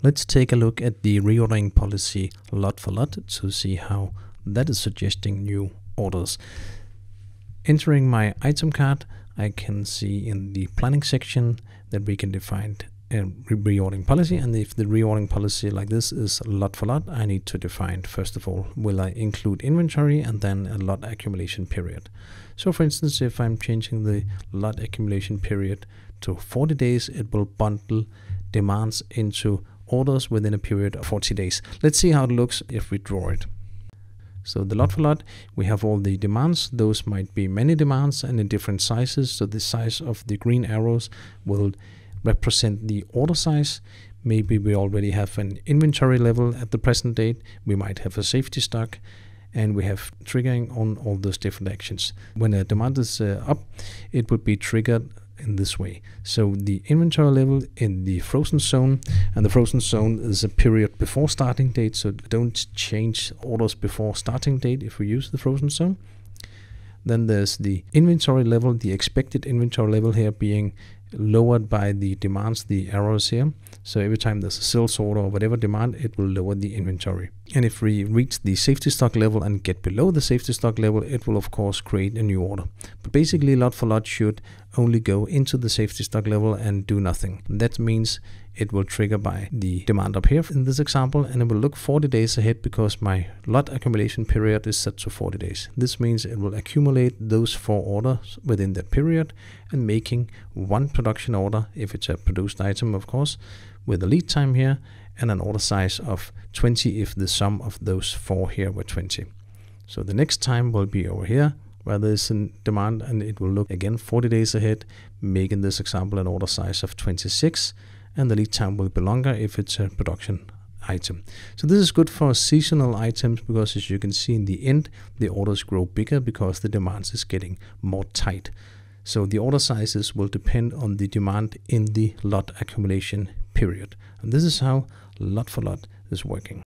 Let's take a look at the reordering policy lot for lot to see how that is suggesting new orders. Entering my item card, I can see in the planning section that we can define uh, a reordering policy. And if the reordering policy like this is lot for lot, I need to define, first of all, will I include inventory and then a lot accumulation period. So for instance, if I'm changing the lot accumulation period to 40 days, it will bundle demands into orders within a period of 40 days. Let's see how it looks if we draw it. So the lot for lot, we have all the demands. Those might be many demands and in different sizes. So the size of the green arrows will represent the order size. Maybe we already have an inventory level at the present date. We might have a safety stock and we have triggering on all those different actions. When a demand is uh, up, it would be triggered in this way. So the inventory level in the frozen zone, and the frozen zone is a period before starting date, so don't change orders before starting date if we use the frozen zone. Then there's the inventory level, the expected inventory level here being lowered by the demands, the arrows here. So every time there's a sales order or whatever demand, it will lower the inventory. And if we reach the safety stock level and get below the safety stock level, it will of course create a new order. But basically lot for lot should only go into the safety stock level and do nothing. That means it will trigger by the demand up here in this example and it will look 40 days ahead because my lot accumulation period is set to 40 days. This means it will accumulate those four orders within that period and making one production order if it's a produced item of course with a lead time here and an order size of 20 if the sum of those four here were 20. So the next time will be over here where there's a demand and it will look again 40 days ahead, making this example an order size of 26 and the lead time will be longer if it's a production item. So this is good for seasonal items because as you can see in the end, the orders grow bigger because the demand is getting more tight. So the order sizes will depend on the demand in the lot accumulation period. And this is how lot for lot is working.